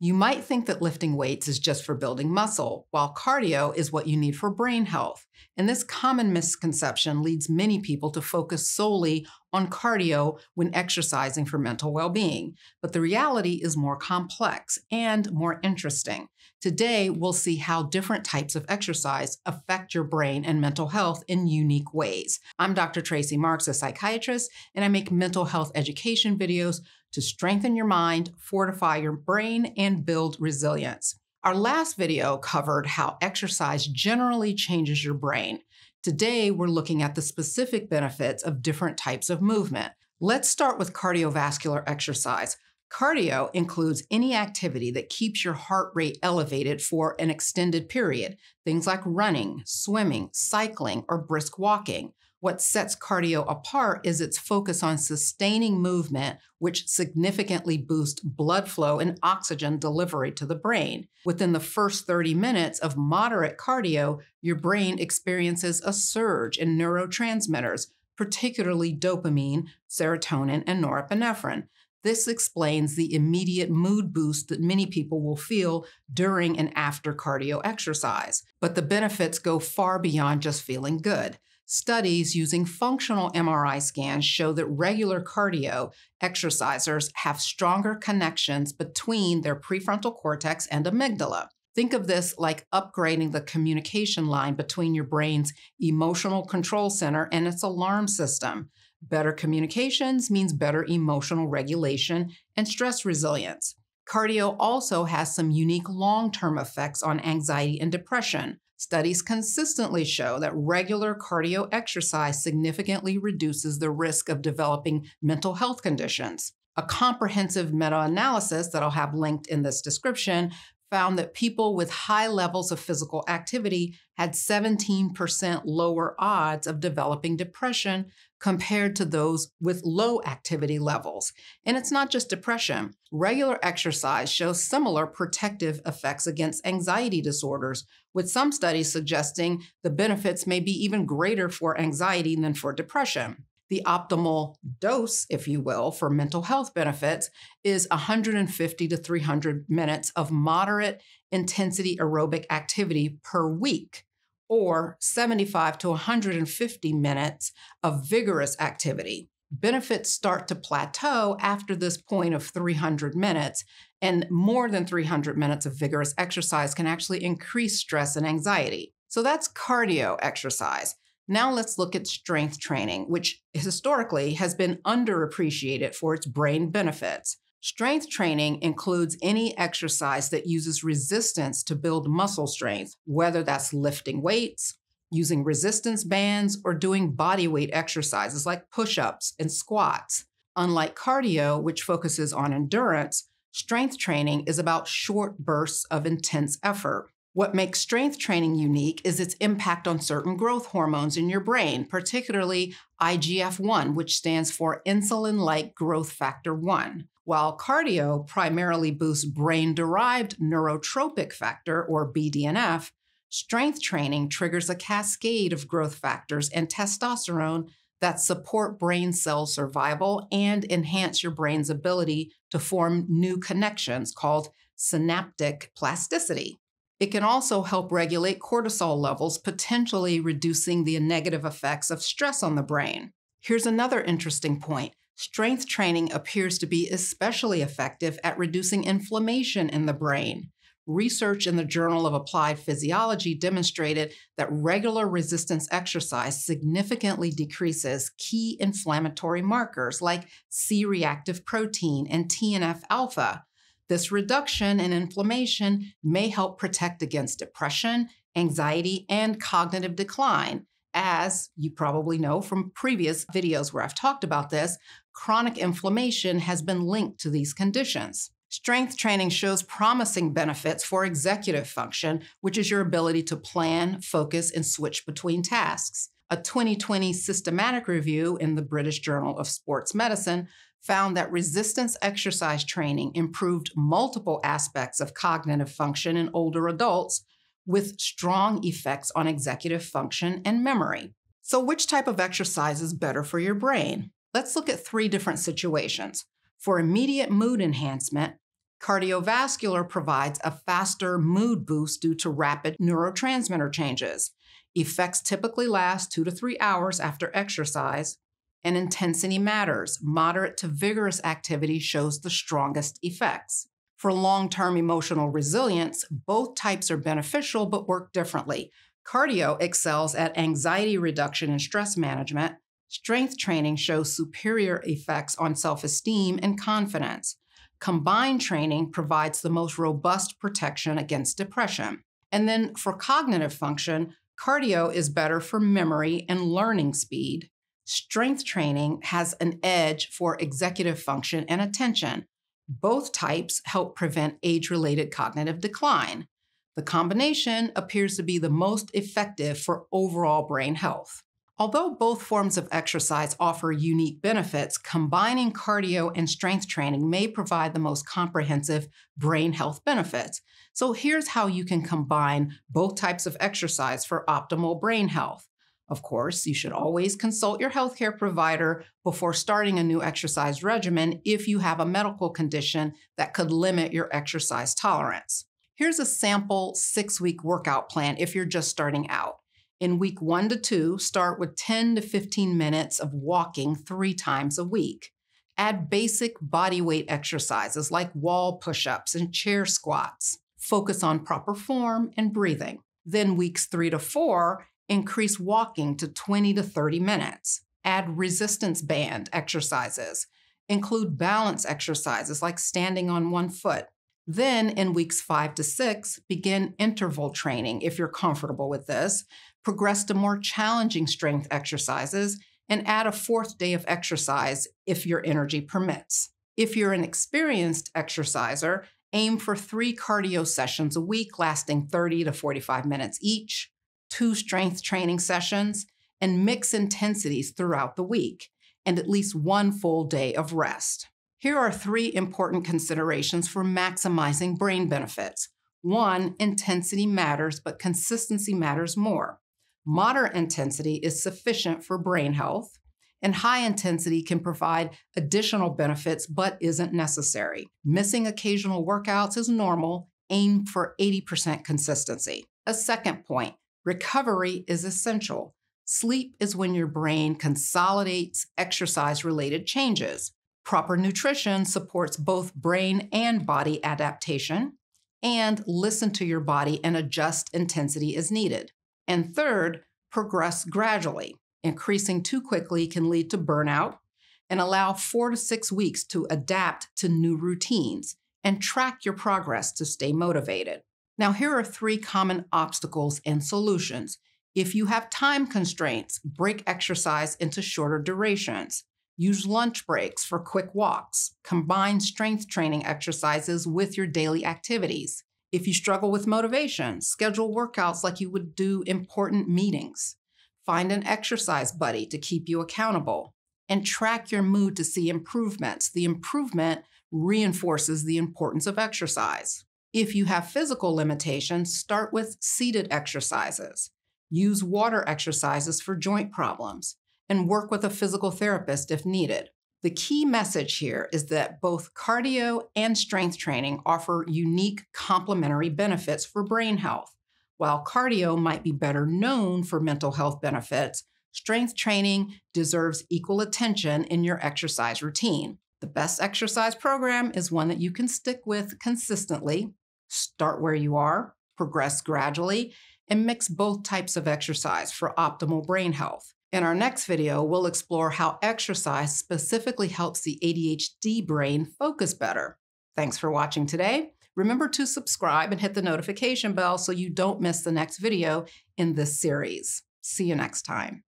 You might think that lifting weights is just for building muscle, while cardio is what you need for brain health. And this common misconception leads many people to focus solely on cardio when exercising for mental well being. But the reality is more complex and more interesting. Today, we'll see how different types of exercise affect your brain and mental health in unique ways. I'm Dr. Tracey Marks, a psychiatrist, and I make mental health education videos to strengthen your mind, fortify your brain, and build resilience. Our last video covered how exercise generally changes your brain. Today, we're looking at the specific benefits of different types of movement. Let's start with cardiovascular exercise. Cardio includes any activity that keeps your heart rate elevated for an extended period, things like running, swimming, cycling, or brisk walking. What sets cardio apart is its focus on sustaining movement, which significantly boosts blood flow and oxygen delivery to the brain. Within the first 30 minutes of moderate cardio, your brain experiences a surge in neurotransmitters, particularly dopamine, serotonin, and norepinephrine. This explains the immediate mood boost that many people will feel during and after cardio exercise. But the benefits go far beyond just feeling good. Studies using functional MRI scans show that regular cardio exercisers have stronger connections between their prefrontal cortex and amygdala. Think of this like upgrading the communication line between your brain's emotional control center and its alarm system. Better communications means better emotional regulation and stress resilience. Cardio also has some unique long term effects on anxiety and depression. Studies consistently show that regular cardio exercise significantly reduces the risk of developing mental health conditions. A comprehensive meta analysis that I'll have linked in this description found that people with high levels of physical activity had 17% lower odds of developing depression compared to those with low activity levels. And it's not just depression. Regular exercise shows similar protective effects against anxiety disorders, with some studies suggesting the benefits may be even greater for anxiety than for depression. The optimal dose, if you will, for mental health benefits is 150 to 300 minutes of moderate intensity aerobic activity per week, or 75 to 150 minutes of vigorous activity. Benefits start to plateau after this point of 300 minutes, and more than 300 minutes of vigorous exercise can actually increase stress and anxiety. So that's cardio exercise. Now let's look at strength training, which historically has been underappreciated for its brain benefits. Strength training includes any exercise that uses resistance to build muscle strength, whether that's lifting weights, using resistance bands, or doing body weight exercises like push ups and squats. Unlike cardio, which focuses on endurance, strength training is about short bursts of intense effort. What makes strength training unique is its impact on certain growth hormones in your brain, particularly IGF 1, which stands for insulin like growth factor 1. While cardio primarily boosts brain derived neurotrophic factor, or BDNF, strength training triggers a cascade of growth factors and testosterone that support brain cell survival and enhance your brain's ability to form new connections called synaptic plasticity. It can also help regulate cortisol levels, potentially reducing the negative effects of stress on the brain. Here's another interesting point. Strength training appears to be especially effective at reducing inflammation in the brain. Research in the Journal of Applied Physiology demonstrated that regular resistance exercise significantly decreases key inflammatory markers like C reactive protein and TNF alpha, this reduction in inflammation may help protect against depression, anxiety, and cognitive decline. As you probably know from previous videos where I've talked about this, chronic inflammation has been linked to these conditions. Strength training shows promising benefits for executive function, which is your ability to plan, focus, and switch between tasks. A 2020 systematic review in the British Journal of Sports Medicine found that resistance exercise training improved multiple aspects of cognitive function in older adults with strong effects on executive function and memory. So, which type of exercise is better for your brain? Let's look at three different situations. For immediate mood enhancement, Cardiovascular provides a faster mood boost due to rapid neurotransmitter changes. Effects typically last two to three hours after exercise, and intensity matters. Moderate to vigorous activity shows the strongest effects. For long term emotional resilience, both types are beneficial but work differently. Cardio excels at anxiety reduction and stress management. Strength training shows superior effects on self esteem and confidence. Combined training provides the most robust protection against depression. And then for cognitive function, cardio is better for memory and learning speed. Strength training has an edge for executive function and attention. Both types help prevent age related cognitive decline. The combination appears to be the most effective for overall brain health. Although both forms of exercise offer unique benefits, combining cardio and strength training may provide the most comprehensive brain health benefits. So here's how you can combine both types of exercise for optimal brain health. Of course, you should always consult your healthcare provider before starting a new exercise regimen if you have a medical condition that could limit your exercise tolerance. Here's a sample six week workout plan if you're just starting out. In week one to two, start with 10 to 15 minutes of walking three times a week. Add basic body weight exercises like wall push ups and chair squats. Focus on proper form and breathing. Then, weeks three to four, increase walking to 20 to 30 minutes. Add resistance band exercises. Include balance exercises like standing on one foot, then, in weeks five to six, begin interval training if you're comfortable with this. Progress to more challenging strength exercises and add a fourth day of exercise if your energy permits. If you're an experienced exerciser, aim for three cardio sessions a week lasting 30 to 45 minutes each, two strength training sessions, and mix intensities throughout the week, and at least one full day of rest. Here are three important considerations for maximizing brain benefits. One, intensity matters, but consistency matters more. Moderate intensity is sufficient for brain health, and high intensity can provide additional benefits but isn't necessary. Missing occasional workouts is normal. Aim for 80% consistency. A second point recovery is essential. Sleep is when your brain consolidates exercise related changes. Proper nutrition supports both brain and body adaptation. And listen to your body and adjust intensity as needed. And third, progress gradually. Increasing too quickly can lead to burnout and allow four to six weeks to adapt to new routines and track your progress to stay motivated. Now, here are three common obstacles and solutions. If you have time constraints, break exercise into shorter durations. Use lunch breaks for quick walks. Combine strength training exercises with your daily activities. If you struggle with motivation, schedule workouts like you would do important meetings. Find an exercise buddy to keep you accountable. And track your mood to see improvements. The improvement reinforces the importance of exercise. If you have physical limitations, start with seated exercises. Use water exercises for joint problems and work with a physical therapist if needed. The key message here is that both cardio and strength training offer unique complementary benefits for brain health. While cardio might be better known for mental health benefits, strength training deserves equal attention in your exercise routine. The best exercise program is one that you can stick with consistently. Start where you are, progress gradually, and mix both types of exercise for optimal brain health. In our next video, we'll explore how exercise specifically helps the ADHD brain focus better. Thanks for watching today. Remember to subscribe and hit the notification bell so you don't miss the next video in this series. See you next time.